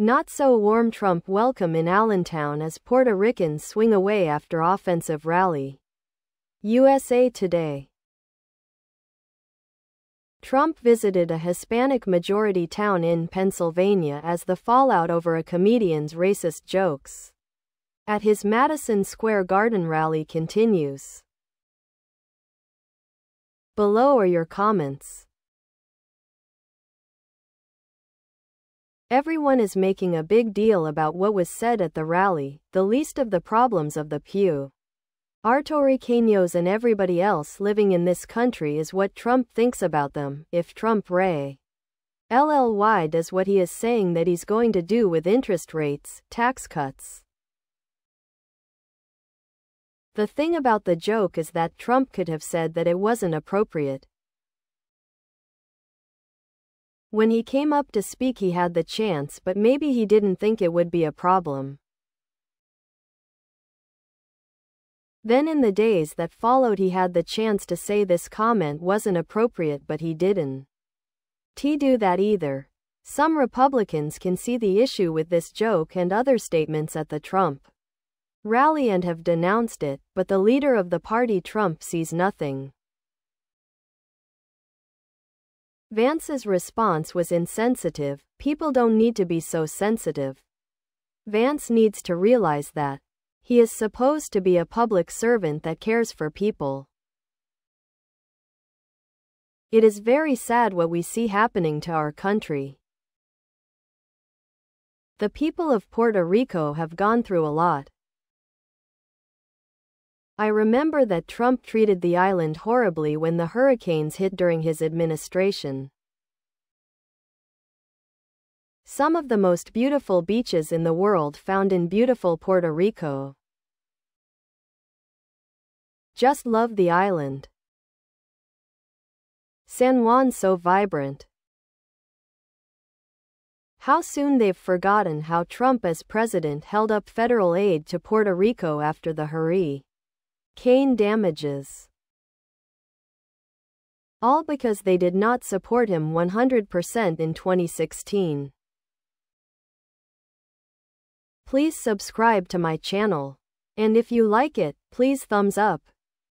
Not so warm Trump welcome in Allentown as Puerto Ricans swing away after offensive rally. USA Today. Trump visited a Hispanic majority town in Pennsylvania as the fallout over a comedian's racist jokes at his Madison Square Garden rally continues. Below are your comments. Everyone is making a big deal about what was said at the rally, the least of the problems of the pew. Puertorriqueños and everybody else living in this country is what Trump thinks about them, if Trump Ray. LLY does what he is saying that he's going to do with interest rates, tax cuts. The thing about the joke is that Trump could have said that it wasn't appropriate, when he came up to speak he had the chance but maybe he didn't think it would be a problem. Then in the days that followed he had the chance to say this comment wasn't appropriate but he didn't. T do that either. Some Republicans can see the issue with this joke and other statements at the Trump rally and have denounced it, but the leader of the party Trump sees nothing. Vance's response was insensitive, people don't need to be so sensitive. Vance needs to realize that. He is supposed to be a public servant that cares for people. It is very sad what we see happening to our country. The people of Puerto Rico have gone through a lot. I remember that Trump treated the island horribly when the hurricanes hit during his administration. Some of the most beautiful beaches in the world found in beautiful Puerto Rico. Just love the island. San Juan so vibrant. How soon they've forgotten how Trump as president held up federal aid to Puerto Rico after the hurricane. Kane damages. All because they did not support him 100% in 2016. Please subscribe to my channel. And if you like it, please thumbs up.